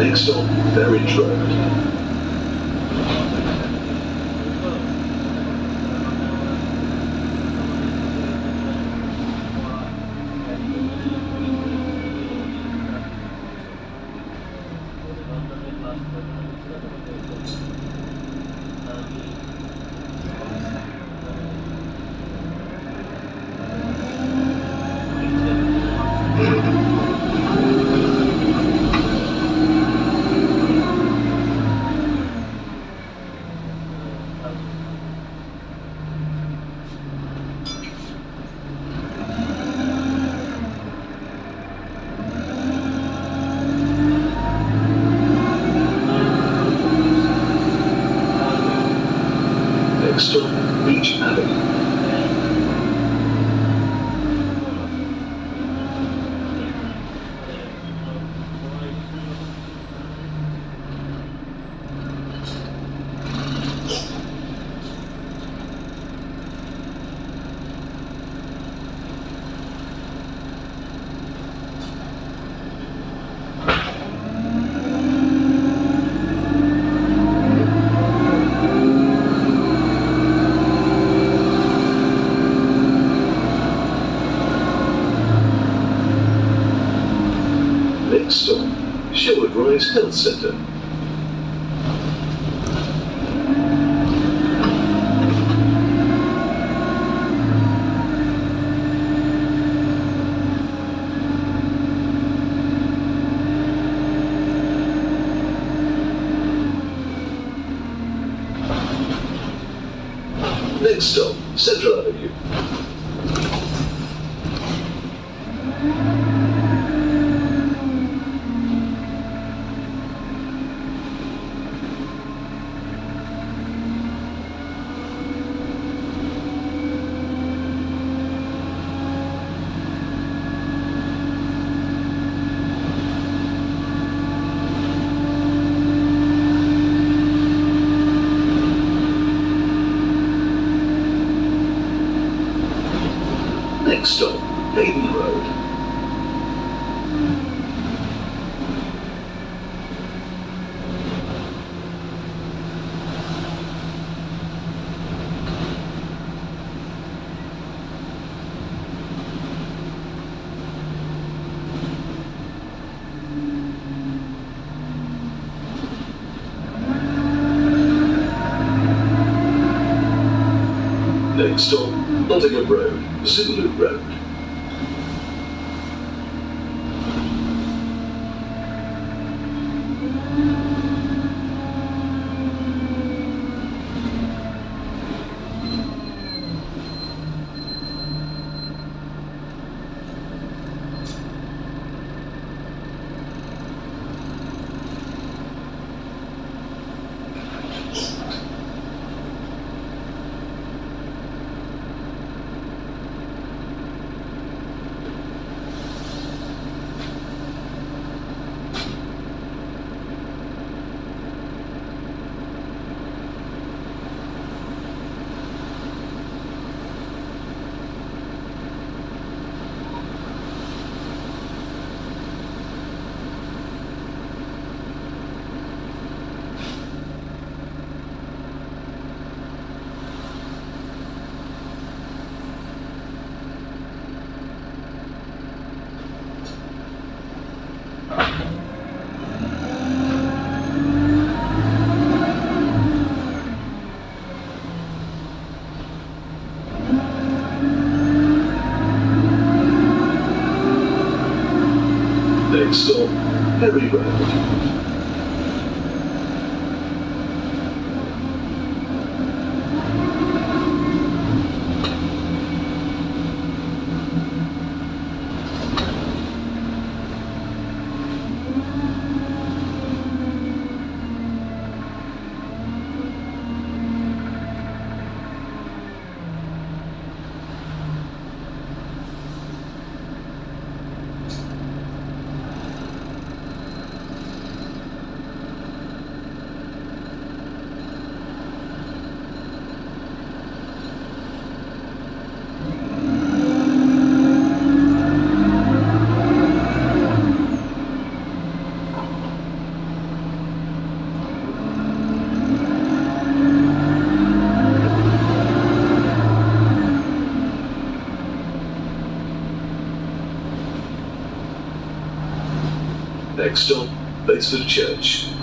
Next stop, Berridge Road. Next stop, Beech Avenue. Next stop, Health Centre. Next stop, Central Next stop, Haydn Road. Next stop, Nottingham Road, Zulu Road. Next stop, Perry Road. Next stop, Basford Church.